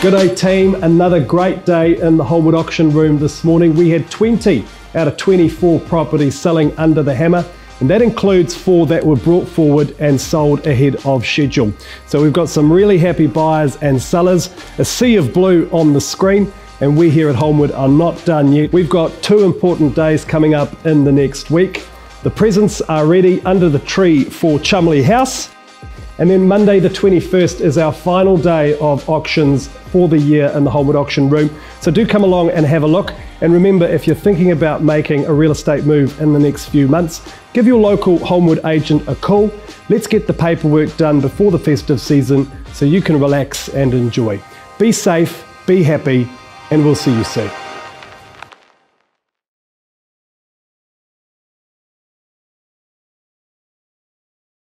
Good day, team. Another great day in the Holmwood auction room this morning. We had 20 out of 24 properties selling under the hammer, and that includes four that were brought forward and sold ahead of schedule. So we've got some really happy buyers and sellers, a sea of blue on the screen, and we here at Holmwood are not done yet. We've got two important days coming up in the next week. The presents are ready under the tree for Cholmondeley House. And then Monday, the 21st, is our final day of auctions for the year in the Holmwood auction room. So do come along and have a look. And remember, if you're thinking about making a real estate move in the next few months, give your local Holmwood agent a call. Let's get the paperwork done before the festive season so you can relax and enjoy. Be safe, be happy, and we'll see you soon.